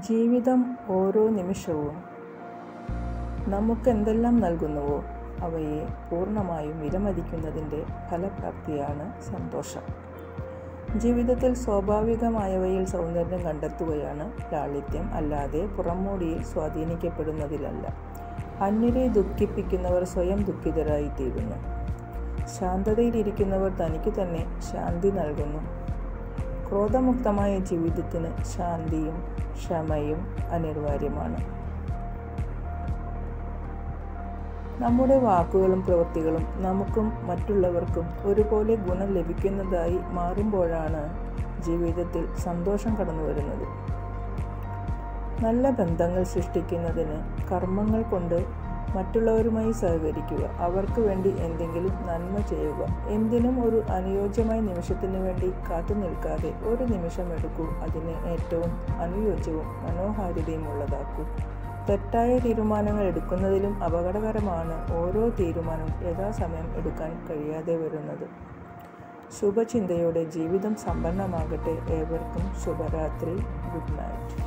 ജീവിതം ഓരോ നിമിഷവും നമുക്കെന്തെല്ലാം നൽകുന്നുവോ അവയെ പൂർണമായും വിലമതിക്കുന്നതിന്റെ ഫലപ്രാപ്തിയാണ് സന്തോഷം. ജീവിതത്തിൽ സ്വാഭാവികമായവയിൽ സൗന്ദര്യം കണ്ടെത്തുകയാണ് ലാളിത്യം. അല്ലാതെ പുറമോടിയിൽ സ്വാധീനിക്കപ്പെടുന്നതിലല്ല. അന്യരെ ദുഃഖിപ്പിക്കുന്നവർ സ്വയം ദുഃഖിതരായിത്തീരുന്നു. ശാന്തതയിലിരിക്കുന്നവർ തനിക്ക് തന്നെ ശാന്തി നൽകുന്നു. ക്രോധമുക്തമായ ജീവിതത്തിന് ശാന്തിയും ക്ഷമയും അനിവാര്യമാണ്. നമ്മുടെ വാക്കുകളും പ്രവൃത്തികളും നമുക്കും മറ്റുള്ളവർക്കും ഒരുപോലെ ഗുണം ലഭിക്കുന്നതായി മാറുമ്പോഴാണ് ജീവിതത്തിൽ സന്തോഷം കടന്നു വരുന്നത്. നല്ല ബന്ധങ്ങൾ സൃഷ്ടിക്കുന്നതിന് കർമ്മങ്ങൾ കൊണ്ട് മറ്റുള്ളവരുമായി സഹകരിക്കുക. അവർക്ക് വേണ്ടി എന്തെങ്കിലും നന്മ ചെയ്യുക. എന്തിനും ഒരു അനുയോജ്യമായ നിമിഷത്തിന് വേണ്ടി കാത്തു നിൽക്കാതെ ഒരു നിമിഷം എടുക്കൂ. അതിനെ ഏറ്റവും അനുയോജ്യവും മനോഹാരിതയും ഉള്ളതാക്കൂ. തെറ്റായ തീരുമാനങ്ങൾ എടുക്കുന്നതിലും അപകടകരമാണ് ഓരോ തീരുമാനവും യഥാസമയം എടുക്കാൻ കഴിയാതെ വരുന്നത്. ശുഭചിന്തയോടെ ജീവിതം സമ്പന്നമാകട്ടെ. ഏവർക്കും ശുഭരാത്രി. Good night.